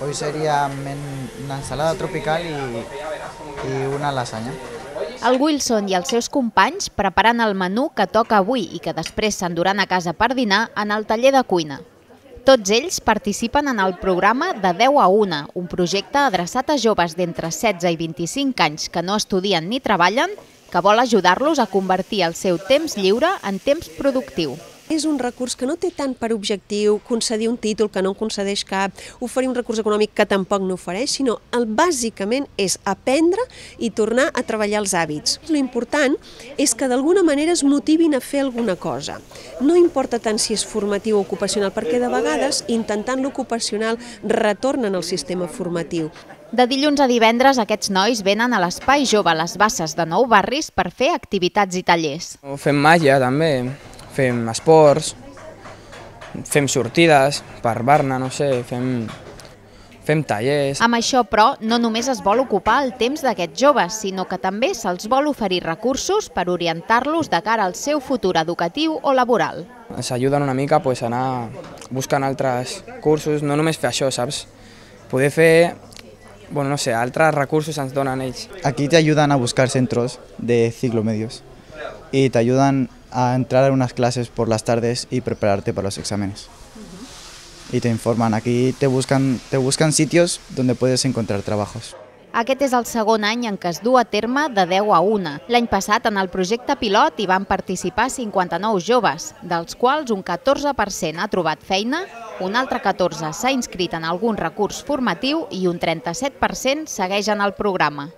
Hoy sería una ensalada tropical y, y una lasaña. El Wilson i els seus companys preparant el menú que toca avui i que després s'enduran a casa per dinar en el taller de cuina. Tots ells participen en el programa de 10 a 1, un projecte adreçat a joves d'entre 16 i 25 anys que no estudien ni treballen, que vol ajudar-los a convertir el seu temps lliure en temps productiu. És un recurs que no té tant per objectiu concedir un títol que no en concedeix cap, oferir un recurs econòmic que tampoc no ofereix, sinó el bàsicament és aprendre i tornar a treballar els hàbits. L'important és que d'alguna manera es motivin a fer alguna cosa. No importa tant si és formatiu o ocupacional, perquè de vegades intentant l'ocupacional retornen al sistema formatiu. De dilluns a divendres, aquests nois venen a l'Espai Jove a les Basses de Nou Barris per fer activitats i tallers. Fem màgia també, fem esports, fem sortides per Barna, no sé, fem, fem tallers. Amb això, però, no només es vol ocupar el temps d'aquests joves, sinó que també se'ls vol oferir recursos per orientar-los de cara al seu futur educatiu o laboral. Ens ajuden una mica pues, a anar buscant altres cursos, no només fer això, saps? Poder fer, bueno, no sé, altres recursos ens donen ells. Aquí te ayudan a buscar centros de ciclomedios y te ayudan a entrar a unas clases por las tardes y prepararte para los exámenes. Y te informan, aquí te buscan, te buscan sitios donde puedes encontrar trabajos. Aquest és el segon any en què es du a terme de 10 a 1. L'any passat, en el projecte pilot, hi van participar 59 joves, dels quals un 14% ha trobat feina, un altre 14% s'ha inscrit en algun recurs formatiu i un 37% segueix en el programa.